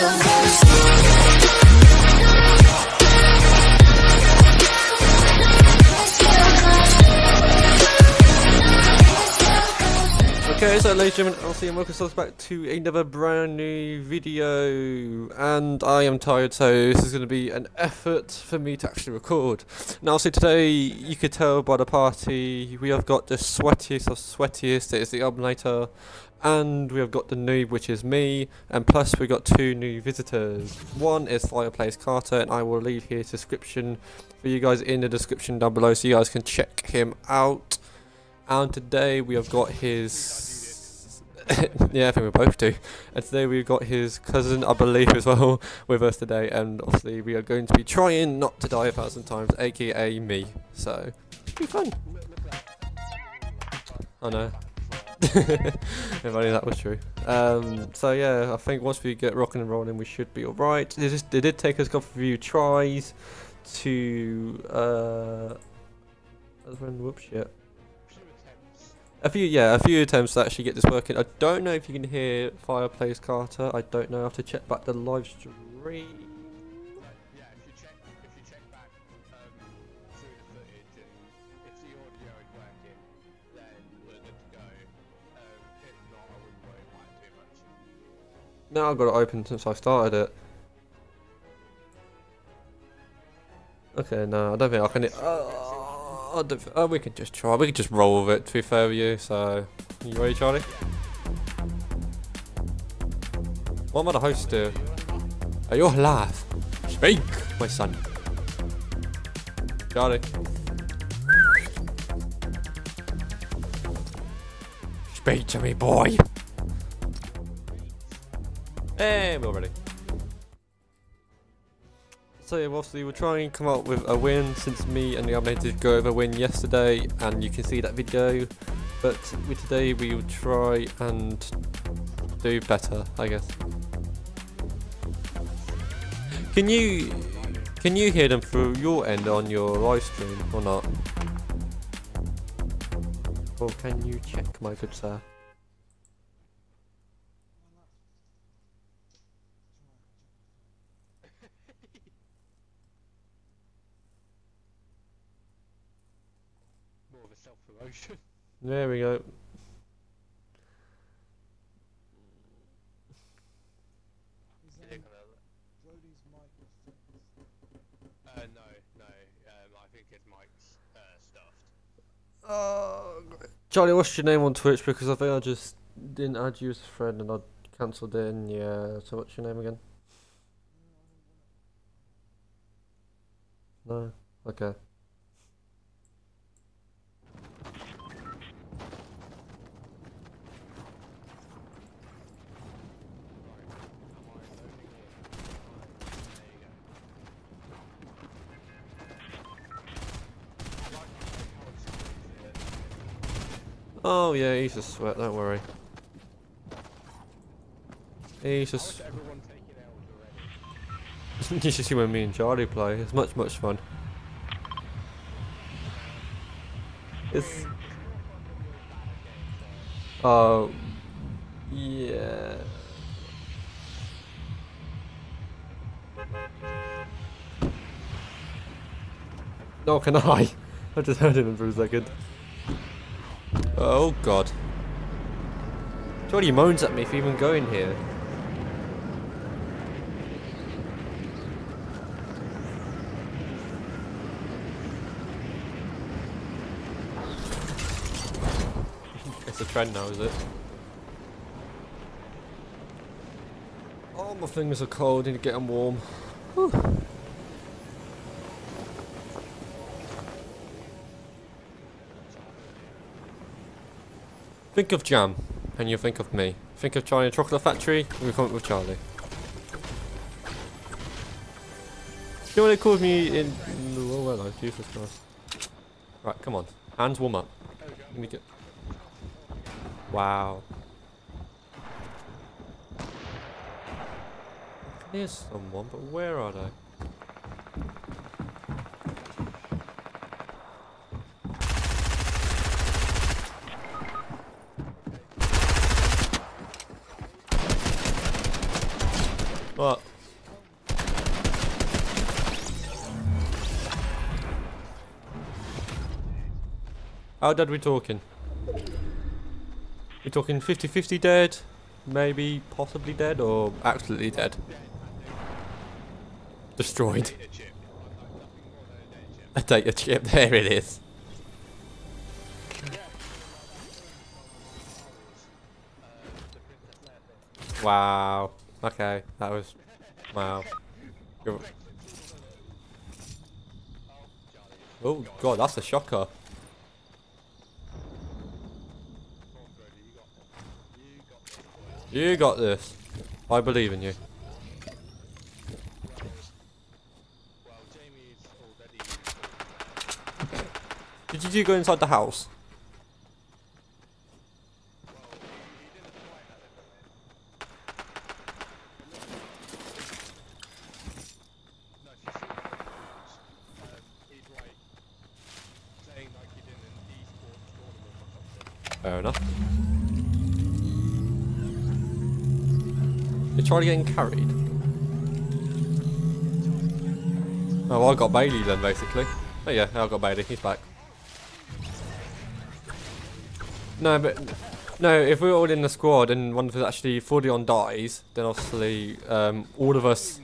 Okay, so ladies and gentlemen, I'll see you and welcome back to another brand new video. And I am tired, so this is going to be an effort for me to actually record. Now, so today, you could tell by the party, we have got the sweatiest of sweatiest, it is the Albonator. And we have got the noob, which is me, and plus we got two new visitors. One is Fire Playz Carter, and I will leave his description for you guys in the description down below so you guys can check him out. And today we have got his. yeah, I think we both do. And today we've got his cousin, I believe, as well, with us today. And obviously, we are going to be trying not to die a thousand times, aka me. So, be fun. I know. If only that was true. Um, so yeah, I think once we get rocking and rolling, we should be alright. It, it did take us a couple of few tries to. Uh, whoops, yeah. A few, yeah, a few attempts to actually get this working. I don't know if you can hear Fire Playz Carter. I don't know. I have to check back the live stream. Much. No, I've got it open since I started it. Okay, no, I don't think I can. Uh, I don't, oh, we can just try. We can just roll with it. To be fair with you, so you ready, Charlie? What am I the host do? Are you alive? Speak, my son. Charlie. Speak to me, boy. Hey, we're ready. So yeah, obviously we're trying to come up with a win since me and the did go over win yesterday and you can see that video. But with today we will try and do better, I guess. Can you can you hear them through your end on your live stream or not? Or can you check my good sir? More of. There we go. Uh, no, no. Um, I think his mic's uh, stuffed. Oh, Charlie, what's your name on Twitch? Because I think I just didn't add you as a friend and I cancelled it. And yeah, so what's your name again? No. Okay. Right. Am I loading in? There you go. I like how it screens it. Oh yeah, he's a sweat. Don't worry. He's just. is everyone taking you should see when me and Charlie play. It's much much fun. It's. Oh. yeah. No, can I? I just heard him for a second. Oh god. Jordy moans at me for even going here. It's a trend now, is it? Oh, my fingers are cold. Need to get them warm. Whew. Think of jam, and you think of me. Think of Charlie and Chocolate Factory, and we come up with Charlie. You know what they called me in... Oh, Jesus Christ. Right, come on. Hands warm up. Let me get... Wow. There's someone, but where are they? How dead we talking? We're talking 50-50 dead? Maybe possibly dead or absolutely dead? Destroyed. A data chip. There it is. Wow. Okay, that was... Wow. Oh god, that's a shocker. Come on, Brody, you got this. You got this. I believe in you. Did you go inside the house? Fair he Fair enough. You tried getting carried? Oh, I got Bailey then, basically. Oh yeah, I got Bailey. He's back. No, but no. If we're all in the squad and one of us actually fully on dies, then obviously um, all of us.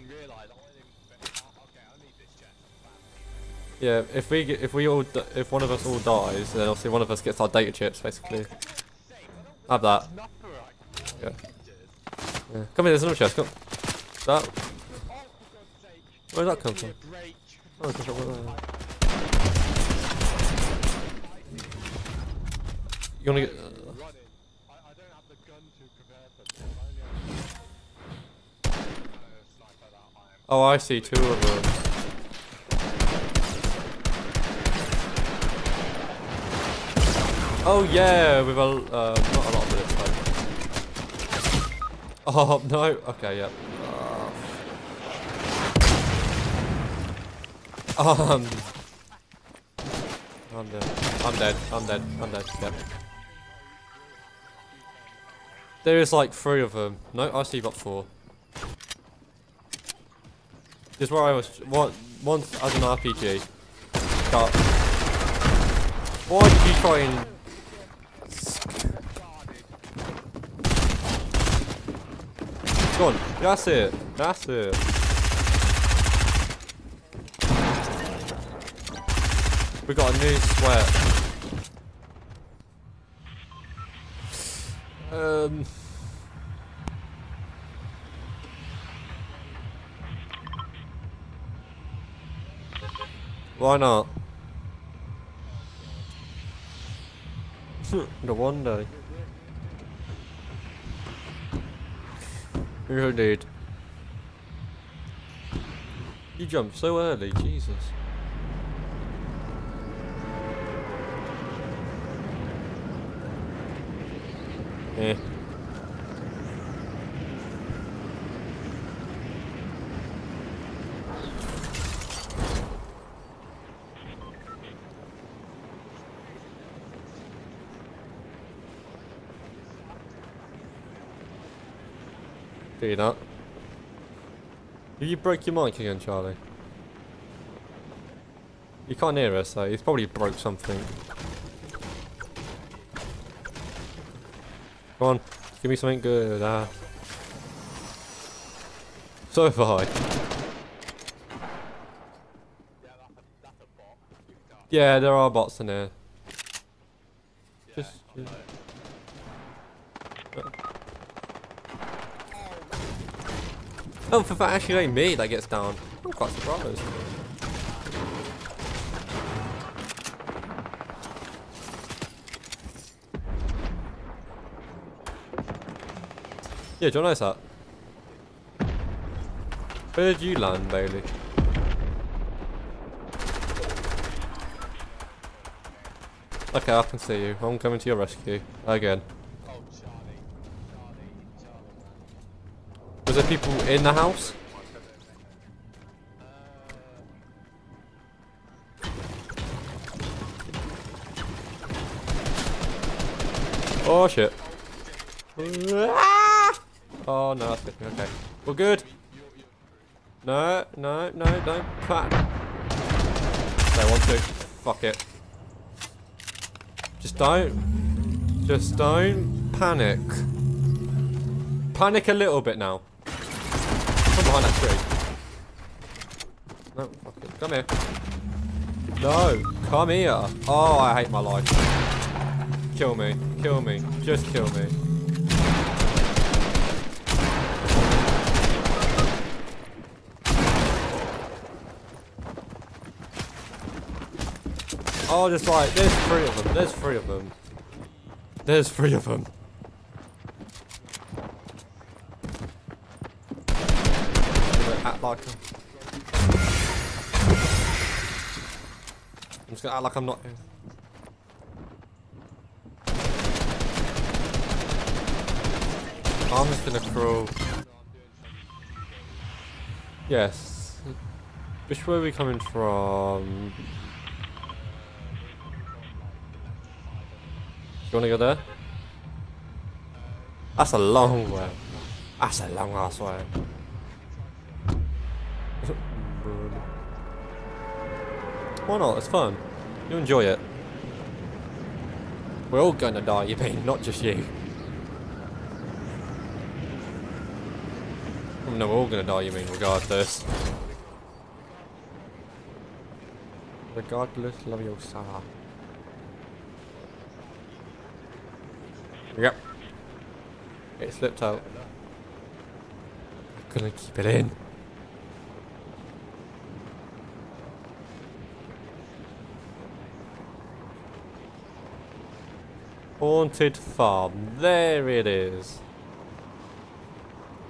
Yeah, if we get, if we all if one of us all dies, then obviously one of us gets our data chips, basically. Have that. Yeah. Yeah. Come here, there's another chest. Come. That. Where'd that come from? Oh, it's just over. You wanna get? That am. Oh, I see two of them. Oh yeah, with a uh, not a lot. Oh no. Okay, yep. Um. I'm dead. I'm dead. I'm dead. I'm dead. Yep. There is like three of them. No, I see about four. Just where I was one, once as an RPG. Got. Why did you try and? Go on. That's it. That's it. We got a new sweat. Um. Why not? no wonder. You did. You jumped so early, Jesus. Eh. You not? Did you break your mic again, Charlie? You can't hear us, though. He's probably broke something. Come on, give me something good. Ah. So I. Yeah, there are bots in there. Yeah, Just. I know. Oh, for actually, ain't me that gets down. I'm quite surprised. Yeah, do you notice that? Where did you land, Bailey? Okay, I can see you. I'm coming to your rescue. Again. Oh, Charlie. Charlie. Charlie. Was there people in the house? Oh shit. Ah! Oh no, that's good. Okay. We're good. No, no, no, don't pat. They want to. Fuck it. Just don't. Just don't panic. Panic a little bit now. Come behind that tree. No, fuck it. Come here. No, come here. Oh, I hate my life. Kill me. Kill me. Just kill me. Oh, just like, there's three of them. There's three of them. There's three of them. I'm just gonna act like I'm not. I'm just gonna crawl. Yes. Which way are we coming from? You wanna go there? That's a long way. That's a long ass way. Why not? It's fun. You enjoy it. We're all gonna die, you mean, not just you. Oh, no, we're all gonna die, you mean, regardless. Regardless, love your Leviosa. Yep. It slipped out. I'm gonna keep it in. Haunted Farm. There it is.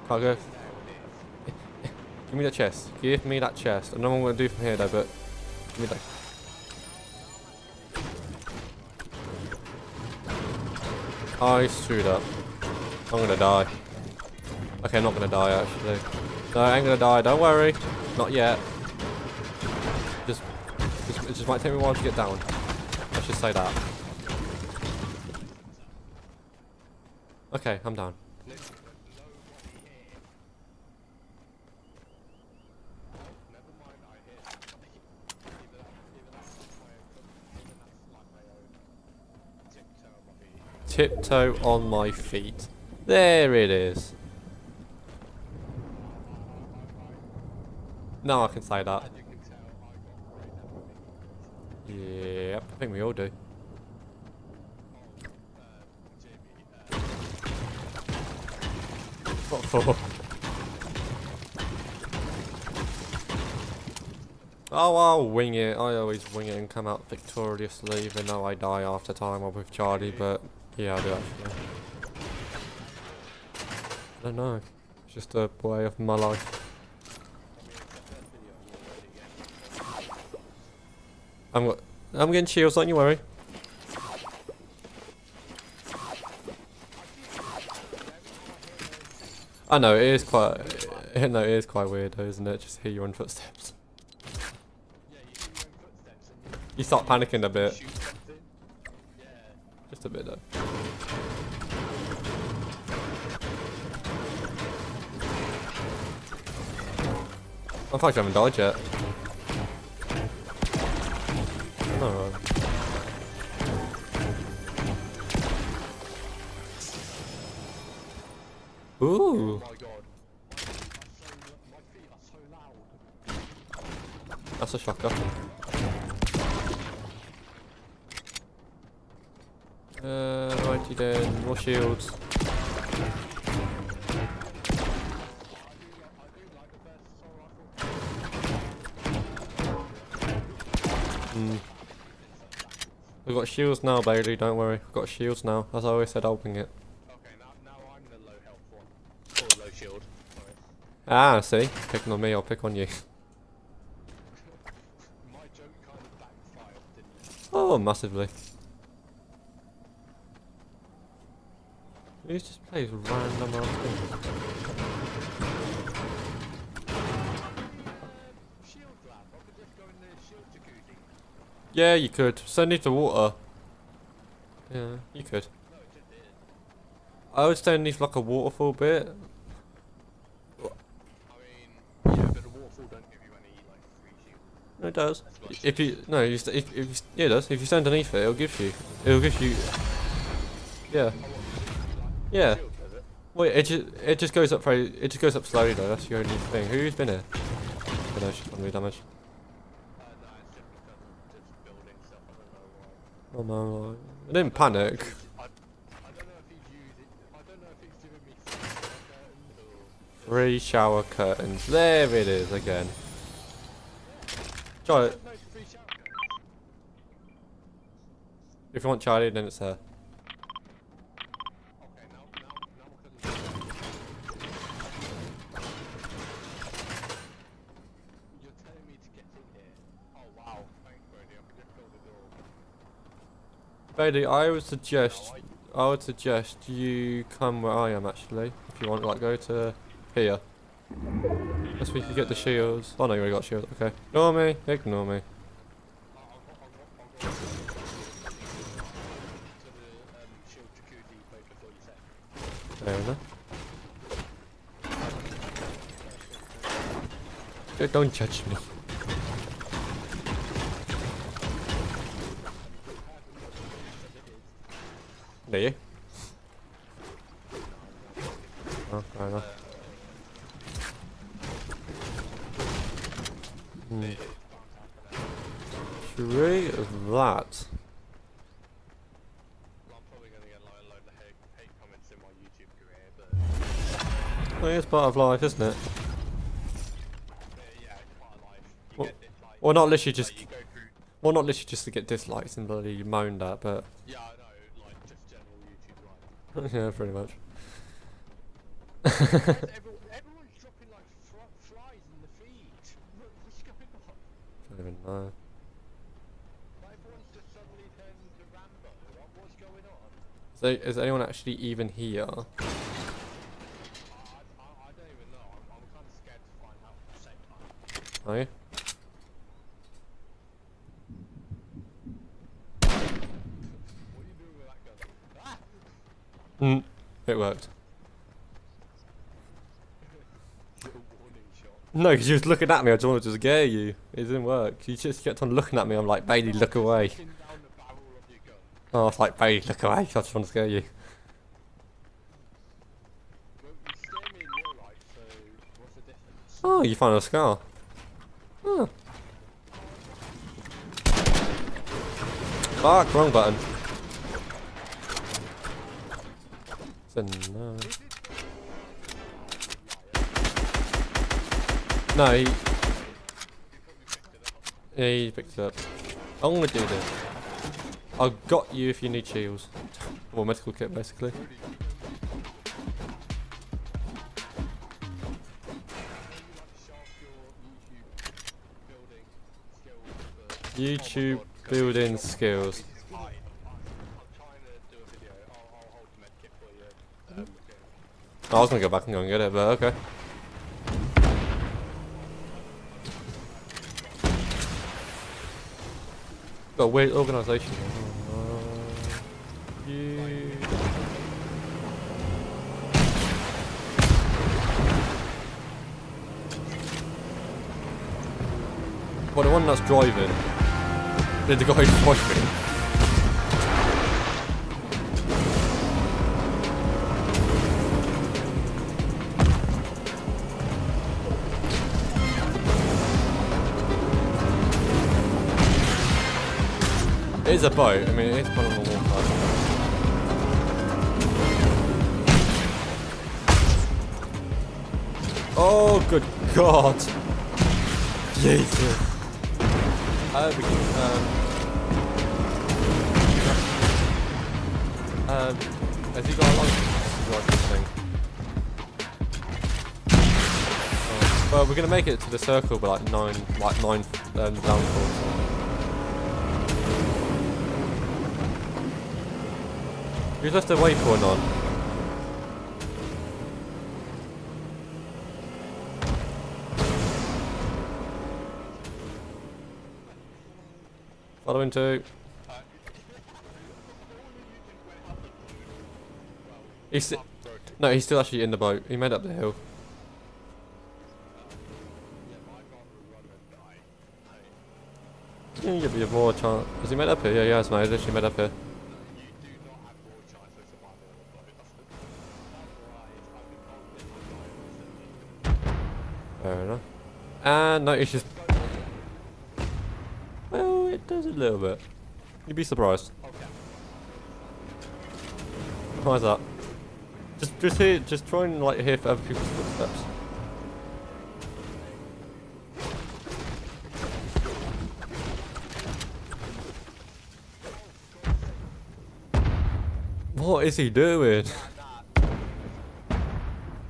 Can't go. Give me that chest. Give me that chest. I know what I'm going to do from here though, but give me that. I screwed up. I'm gonna die. Okay, I'm not gonna die actually. No, I ain't gonna die. Don't worry. Not yet. Just, just, it just might take me a while to get down. Let's just say that. Okay, I'm down. Never mind, I hit. Either that, either that's my own, even that's like I'm feet. Tiptoe on my feet. There it is. Now I can say that. Yep, I think we all do. Oh, uh, Jamie, uh, Oh, I'll wing it. I always wing it and come out victoriously, even though I die after time I'm with Charlie, but yeah, I do actually. I don't know. It's just a way of my life. I'm, I'm getting shields, don't you worry. I know, it is quite... No, it is quite weird though, isn't it? Just hear your own footsteps. you start panicking a bit. Just a bit though. I'm I haven't died yet. Alright. Loud. that's a shocker. Uh, righty then, more shields. Do, li- I do like the best. Mm. We've got shields now, Bailey, don't worry. We've got shields now. As I always said, I'll bring it. Okay, now, now I'm the low health one. Or low shield. Sorry. Ah, see? Picking on me, I'll pick on you. Oh, massively. Who just plays random things? Yeah, you could. Send it to water. Yeah, you could. I would stay underneath like a waterfall bit. I mean, yeah, but the waterfall No, it does. If you no, you if, if yeah, it does. If you stand underneath it, it'll give you. It'll give you. Yeah. Yeah. Wait, it just it just goes up very. It just goes up slowly though. That's the only thing. Who's been here? Don't know why. Oh no! I didn't panic. Three shower curtains. There it is again. Curtains. If you want Charlie, then it's her. Oh. Bailey, I would suggest I would suggest you come where I am actually. If you want, like, go to here. Where you can get the shields. Oh no, you already got shields. Okay. Ignore me. Ignore me. I'll, I'll go Don't judge me. There you? Oh, fair enough. Part of life, isn't it? yeah, it's part of life. You Well- Well, not literally just, well, not literally just to get dislikes and bloody moaned at, but Yeah, I know, like just general YouTube life. yeah, pretty much. Everyone, everyone's dropping like flies in the feed. What's going on? Don't even know. Everyone's just suddenly turned into Rambo. What's going on? So, is anyone actually even here? I, I, I, I don't even know. I'm, I'm kind of scared to find out at the same time. Are you? What are you doing with that gun? Ah! Mm. It worked. Little warning shot. No, because you was looking at me. I just wanted to scare you. It didn't work. You just kept on looking at me. I'm like, Bailey, look away. Looking down the barrel of your gun. Oh, I was like, Bailey, look away. I just want to scare you. Well, you scare me in real life, so what's the difference? Oh, you found a scar. Oh. Fuck, wrong button. No. No, he, yeah, he picked it up. I'm gonna do this. I've got you if you need shields. Or medical kit, basically. You. building skills. I was gonna go back and go and get it, but okay. Got a weird organisation. Uh, you... Well, the one that's driving. Driving. It is a boat. I mean, it is one of the water. Oh, good God! Jesus. Uh, we can, um, um, has he got a this thing. Oh, well, we're gonna make it to the circle by like nine, like nine um, downfalls. Who's left a waypoint on? Following two. He's no, he's still actually in the boat. He made up the hill. And die. reckon you'd more chance. Has he made up here? Yeah, he has, mate. He's literally made up here. You do not have more it does a little bit. You'd be surprised. Okay. Why is that? Just, just hear, just try and like hear for other people's footsteps. What is he doing?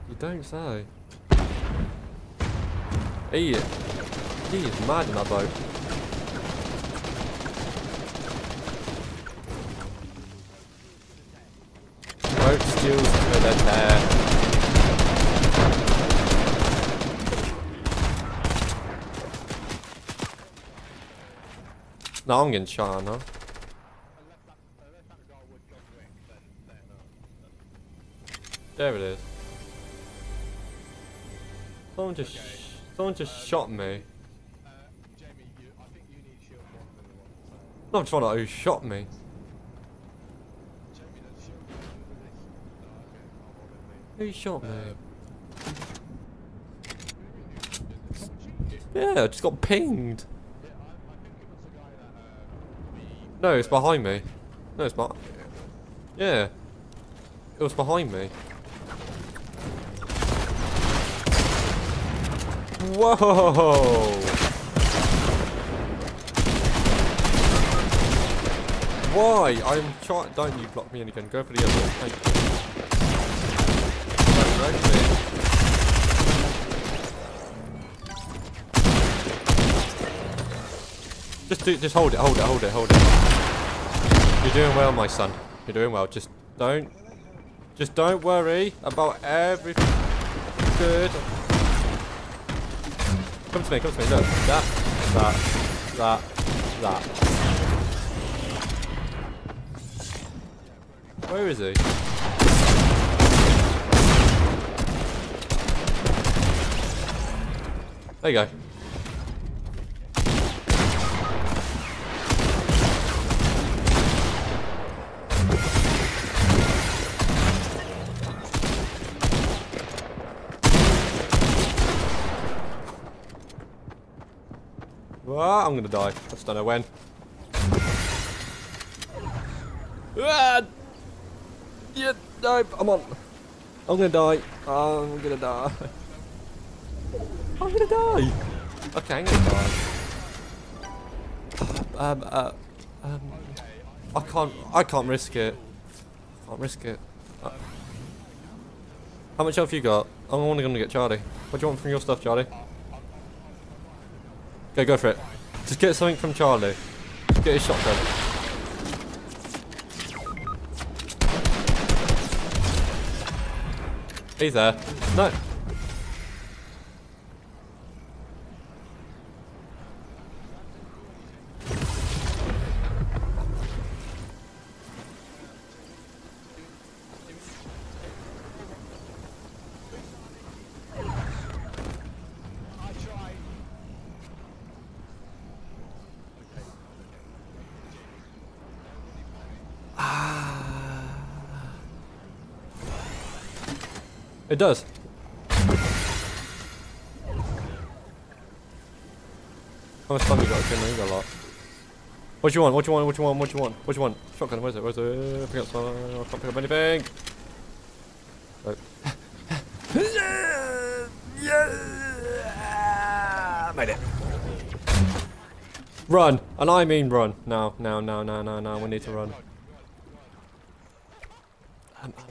You don't say. He, he is mad in that boat. Boat steals to the tear. No, I'm getting shot, no? Unless that, unless that guy was John Wick, then, then, uh, There it is. Someone just, Okay. someone just shot me. uh, Jamie, you, I think you need shield one. I'm trying to who shot me. Jamie, does shield more than this? Okay, I'm on it, mate. Who shot? Uh, Yeah, I just got pinged. Yeah, I, I think it was the guy that, uh, No, it's behind me. No, it's behind. Yeah. It was behind me. Whoa! Why? I'm trying. Don't you block me in again. Go for the other do, just hold it, hold it, hold it, hold it. You're doing well, my son. You're doing well. Just don't, just don't worry about everything. Good. Come to me, come to me. Look, that, that, that, that. Where is he? There you go. I'm gonna die. I just don't know when. Ah! Yeah, no, I'm on. I'm gonna die. I'm gonna die. I'm gonna die. Okay, I'm gonna die. Um, uh, um, I can't. I can't risk it. I can't risk it. Uh, how much health you got? I'm only gonna get Charlie. What do you want from your stuff, Charlie? Go, go for it. Just get something from Charlie. Get his shotgun. He's there. No. It does. How much time you got? Okay, no, you got a lot. What you want? What you want? What you want? What you want? What you want? Shotgun, where's it? Where's it? I forgot I can't pick up anything. Oh. Made it. Run! And I mean run. No, no, no, no, no, no. We need to run. Um, um,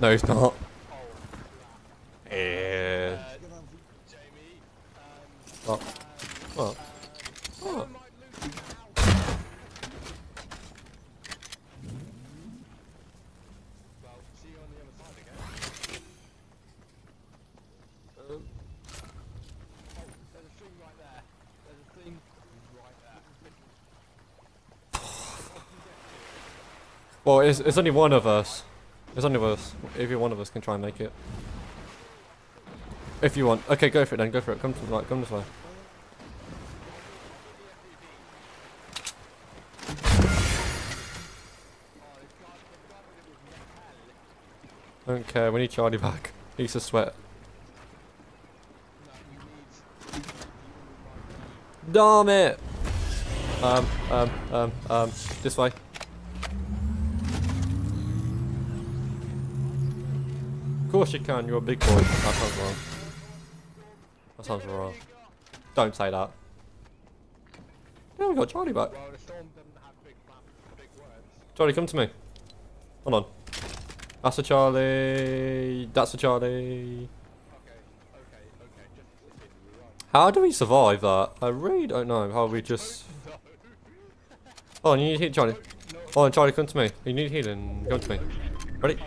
no, he's not. Yeah. Jamie, What? What? What? might lose the house. Well, see you on the other side again. There's a thing right there. There's a thing right there. Well, it's, it's only one of us. It's only us. Every one of us can try and make it. If you want. Okay, go for it then. Go for it. Come to right. Come this way. Don't care. We need Charlie back. He to sweat. Damn it! Um, um, um, um, this way. Course you can, you're a big boy. That sounds wrong. That sounds wrong. Don't say that. Yeah, we got Charlie back. Well, the storm doesn't have big plans, big words. Charlie, come to me. Hold on. That's a Charlie. That's a Charlie. How do we survive that? I really don't know. How we just. Oh, you need healing, Charlie. Oh, Charlie, come to me. You need healing. Come to me. Ready?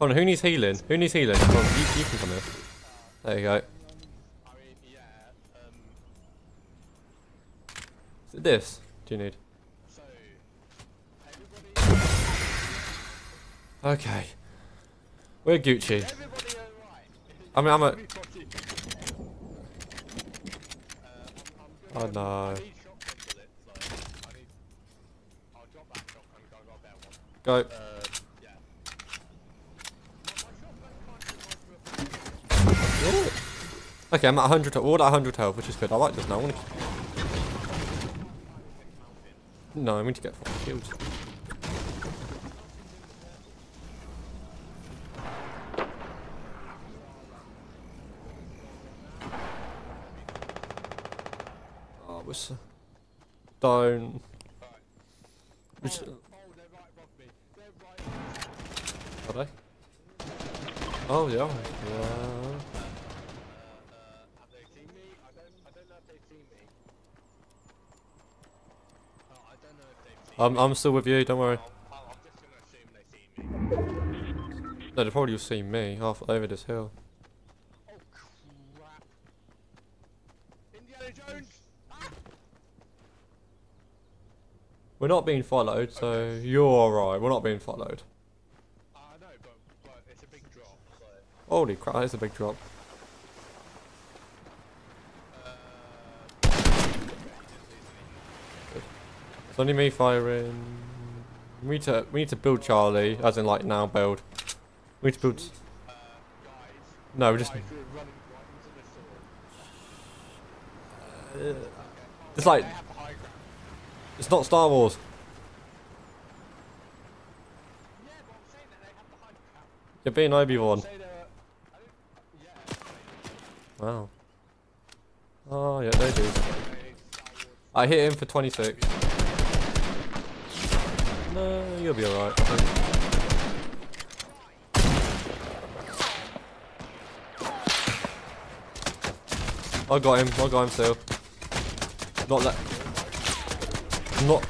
On, who needs healing? Who needs healing? Come on, you, you can come here. There you go. Is it this? Do you need? Okay. We're Gucci. I mean, I'm a. Oh no. I need shotgun bullets, so I need. I'll drop that shotgun. Go, got a better one. Go. Uh, yeah. My, my shotgun can't reminds me of Okay, I'm at 100. We're all at 100 health, which is good. I like this now. I want to. No, I need to get fucking kills. Oh, so... Don't. Right. Are they? Oh, yeah. yeah. Uh, uh, have they seen me? I don't. I don't know if they've seen me. Oh, I don't know if they've seen I'm. I'm still with you, don't worry. Oh, I'm just gonna assume they see me. No, they've probably seen me half over this hill. Oh crap! Indiana Jones! Ah! We're not being followed, so you're alright. We're not being followed. I know, but but it's a big drop. So. Holy crap, that is a big drop. Only me firing. We need to we need to build Charlie, as in like now build. We need to build. uh, No, we just. storm. It's like it's not Star Wars. You're being Obi Wan. Wow. Oh yeah, they do. I hit him for 26. No, you'll be alright. I got him. I got him still. Not that. Not.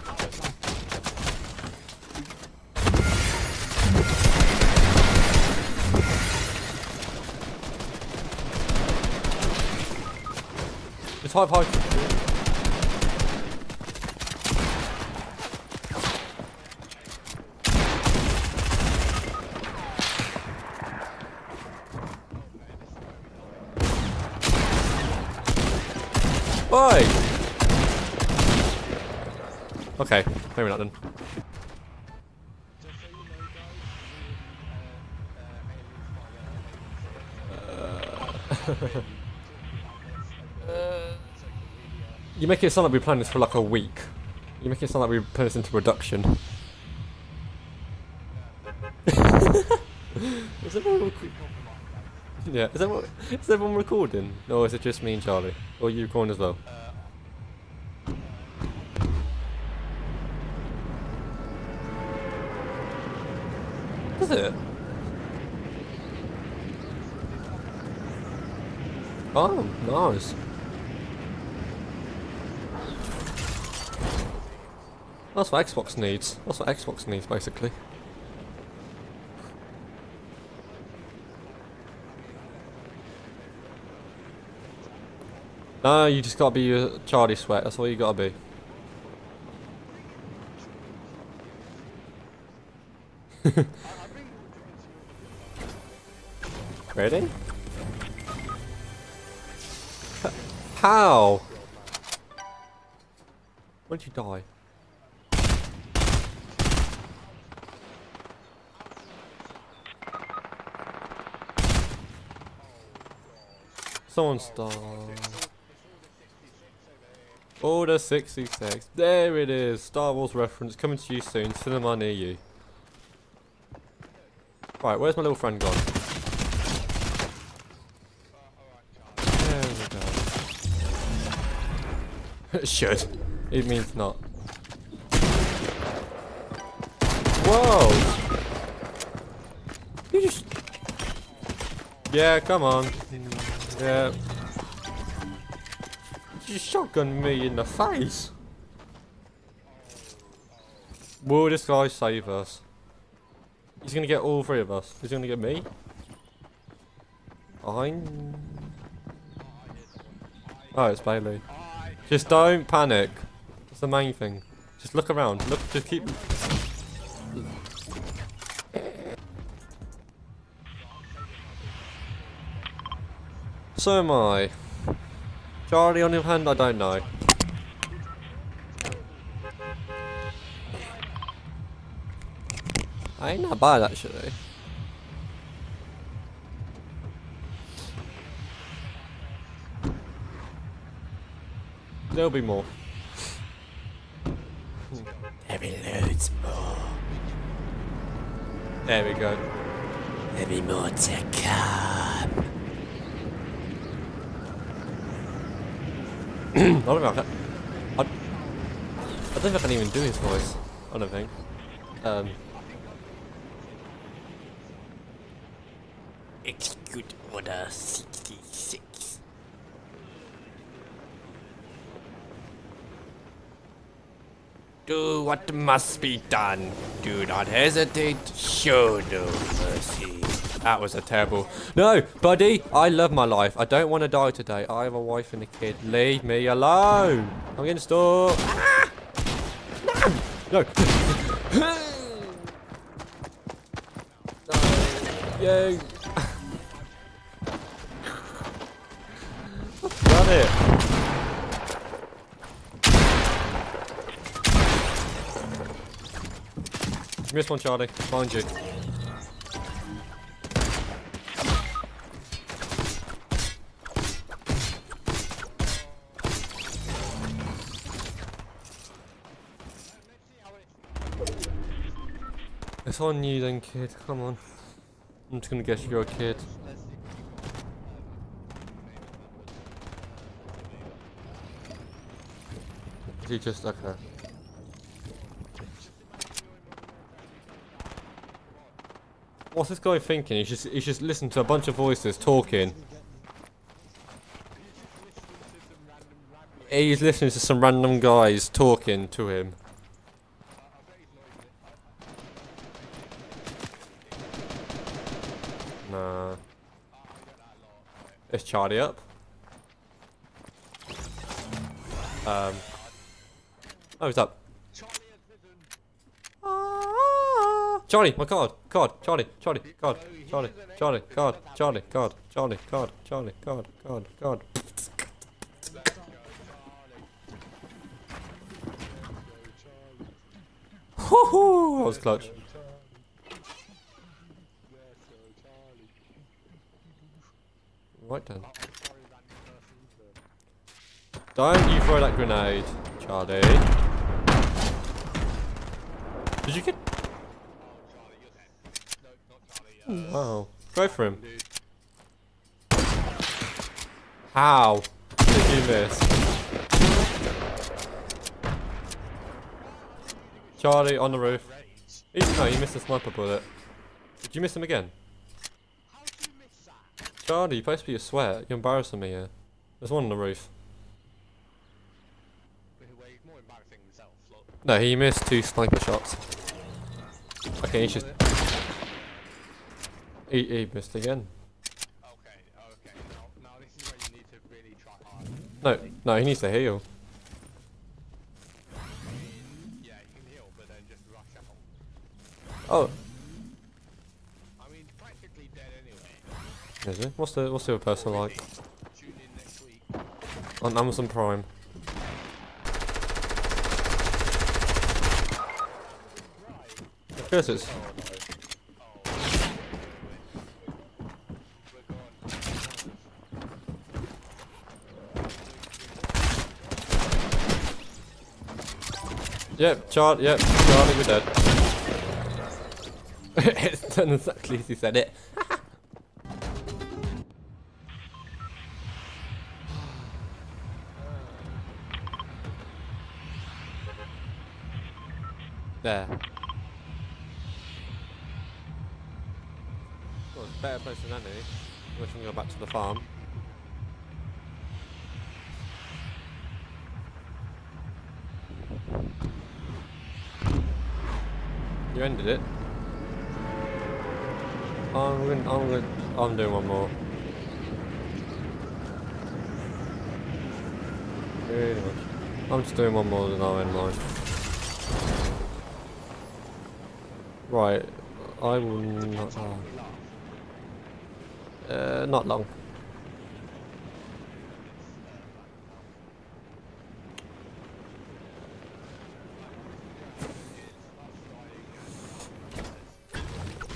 It's high high. Okay, maybe not then. You know, guys, uh, uh, You make it sound like we planned this for like a week. You make it sound like we put this into production. is everyone rec- yeah, is everyone, is everyone recording? Or is it just me and Charlie? Or you recording as well? Is it? Oh, nice. That's what Xbox needs. That's what Xbox needs, basically. No, you just gotta be a Charlie Sweat. That's all you gotta be. I, I think Ready? How? When did you die? Someone's died. Order 66. There it is. Star Wars reference coming to you soon. Cinema near you. Right, where's my little friend gone? Should. It means not. Whoa! You just... Yeah, come on. Yeah. You just shotgun me in the face. Will this guy save us? He's gonna get all three of us. He's gonna get me. I'm... Oh, it's Bailey. Just don't panic. That's the main thing. Just look around. Look, just keep... So am I. Charlie on your hand, I don't know. I ain't that bad actually. There'll be more. There'll be loads more. There we go. There'll be more to come. I don't know. I, can, I, I don't think I can even do his voice. I don't think. Um. Execute Order 66. Do what must be done. Do not hesitate. Show no mercy. That was a terrible. No, buddy, I love my life. I don't want to die today. I have a wife and a kid. Leave me alone. I'm getting stuck. Ah! No. No. no. Got it. Missed one, Charlie. Behind you. It's on you then, kid. Come on. I'm just gonna guess you're a kid. You just okay. What's this guy thinking? He's just he's just listening to a bunch of voices talking. He's listening to some random guys talking to him. Nah. Is Charlie up? Um. Oh, he's up. Charlie, my card, card, Charlie, Charlie, card, Charlie, Charlie, card, Charlie, card, Charlie, card, Charlie, card, card, card. Woohoo! That was clutch. Right then. Don't you throw that grenade, Charlie. Did you get? Oh, go for him. How did you miss? Charlie on the roof. No, you missed a sniper bullet. Did you miss him again? Charlie, you're supposed to be a sweat. You're embarrassing me here. There's one on the roof. No, he missed two sniper shots. Okay, he's just... He, he missed again. Okay, okay. Now, now this is where you need to really try hard. No, no, he needs to heal. Yeah, you can heal, but then just rush. Oh, I mean, practically dead anyway. Is it? What's the what's the other person like? Tune in next week. On Amazon Prime. Right. Of course it's. Oh, no. We're gone. Yep, Char yep, Charlie, you're dead. it's done exactly as he said it. there. Well, it's a better place than any. We can go back to the farm. Ended it. I'm going. I'm going. I'm doing one more. Pretty much. I'm just doing one more, then I'll end mine. Right. I will not. Oh. Uh, not long.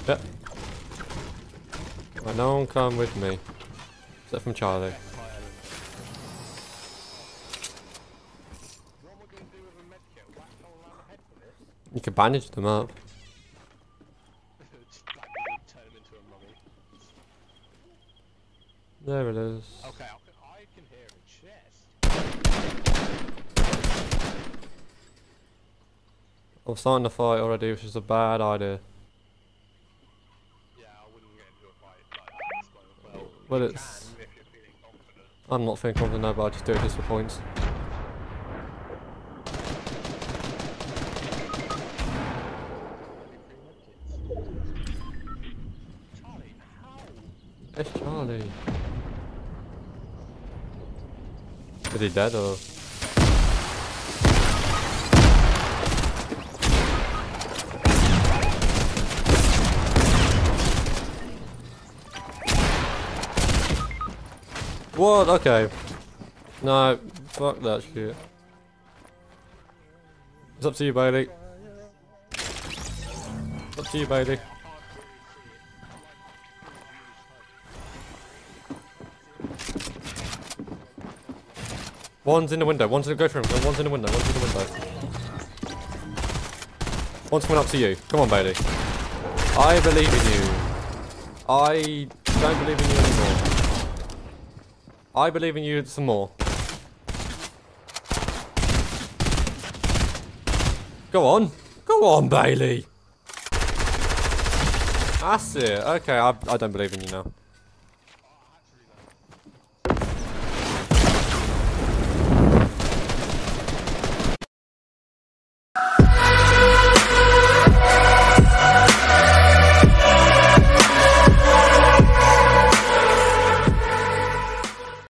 Yep. Right, no one come with me. Except from Charlie. You can bandage them up. There it is. Okay, I can hear a chest. I'm starting to fight already, which is a bad idea. Yeah, I wouldn't get into a fight like that. You it's-. I'm not feeling confident now, but I just do it just for points. It's Charlie. Is he dead or? What? Okay. No, fuck that shit. It's up to you, Bailey. Up to you, Bailey. One's in the window, one's in the go for him, one's in the window, one's in the window. One's coming up to you. Come on, Bailey. I believe in you. I don't believe in you anymore. I believe in you some more. Go on. Go on, Bailey. That's it. Okay, I, I don't believe in you now.